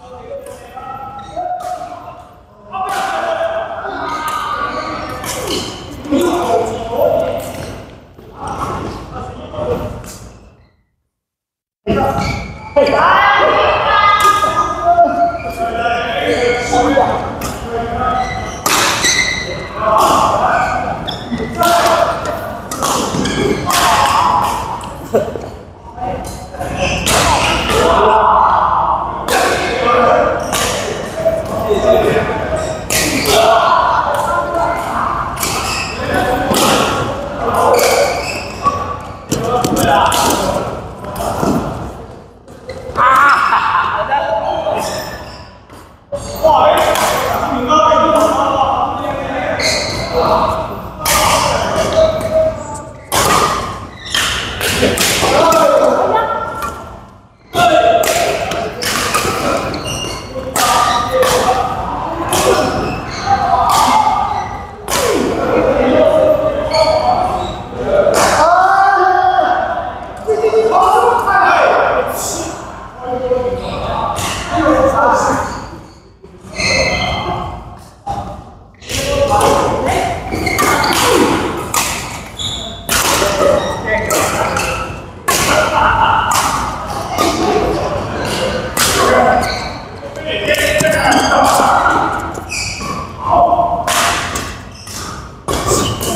Okay.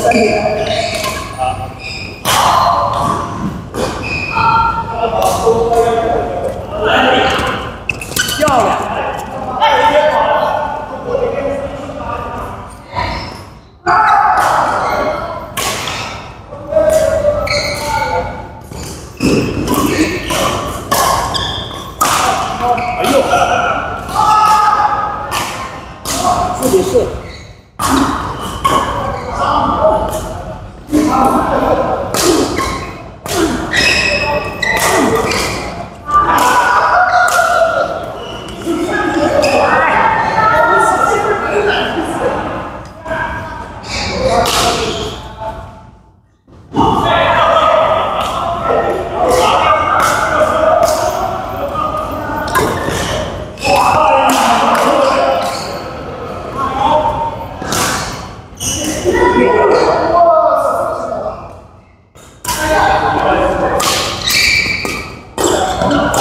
Thank you. 啊。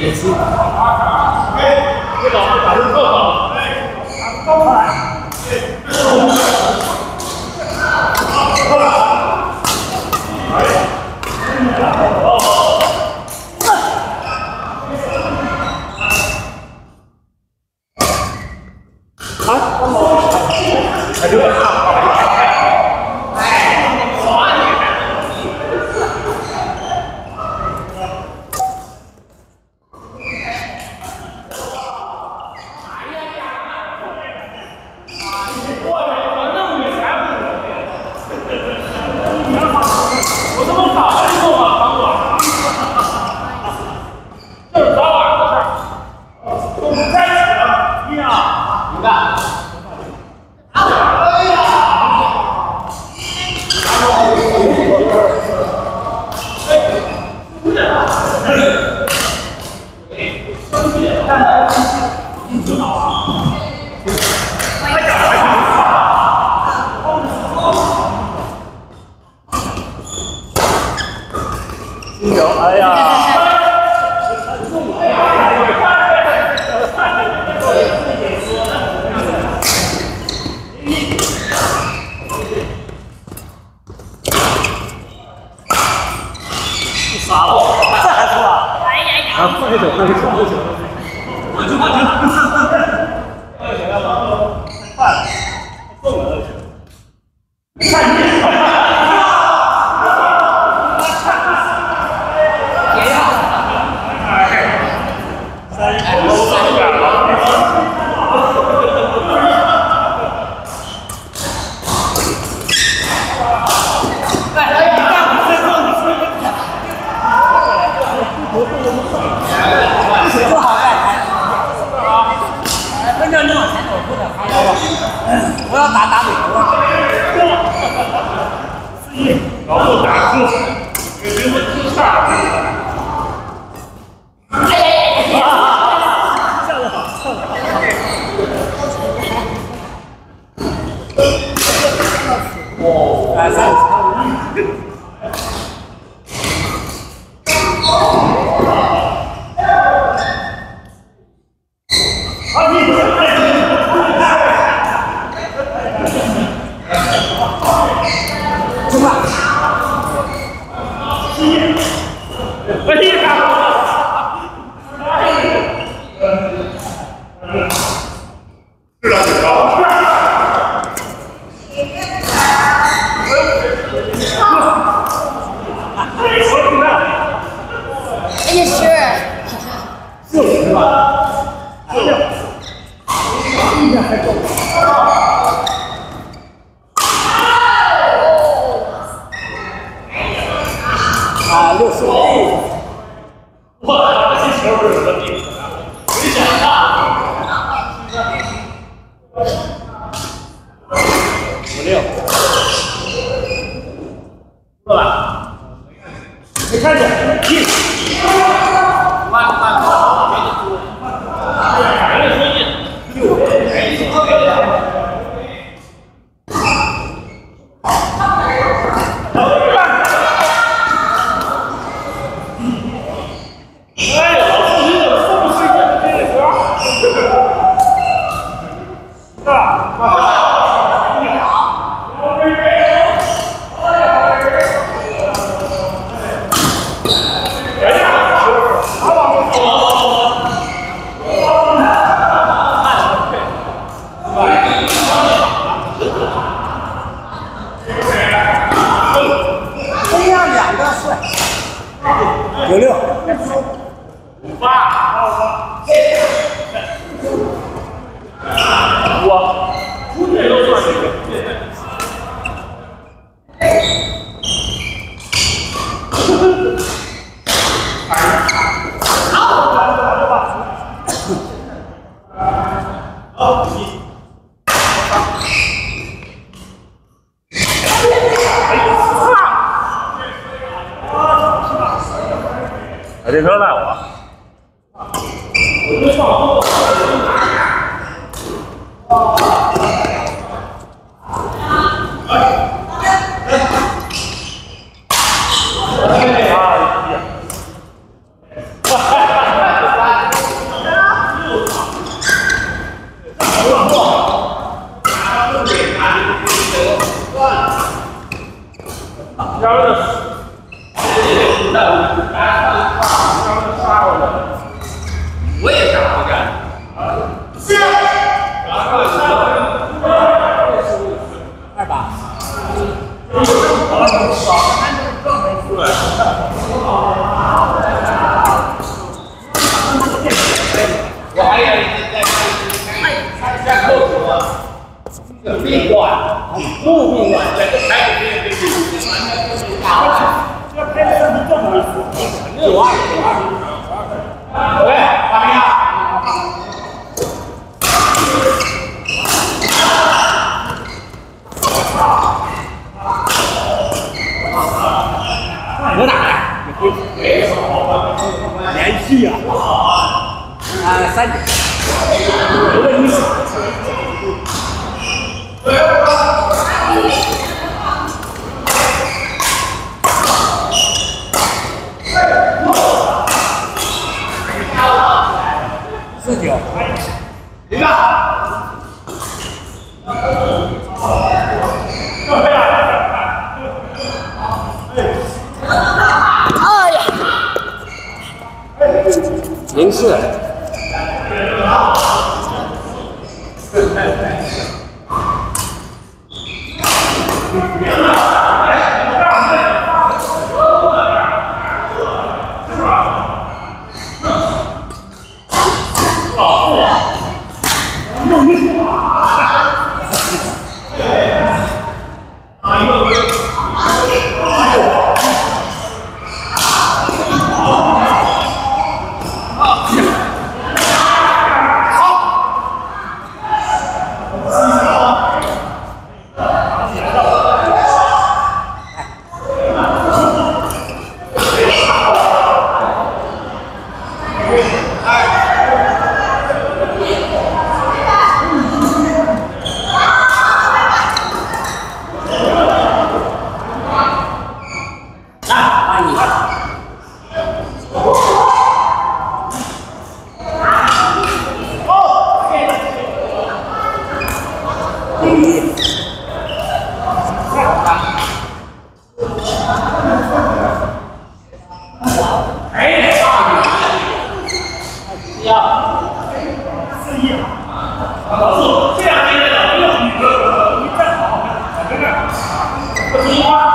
哎十六，够了。did not allow. 这个臂短，木臂短，两个台子面对面，你传过去打，这个台子是正的，九万。来，阿明啊，我，啊，啊，问题。Yeah. Lord.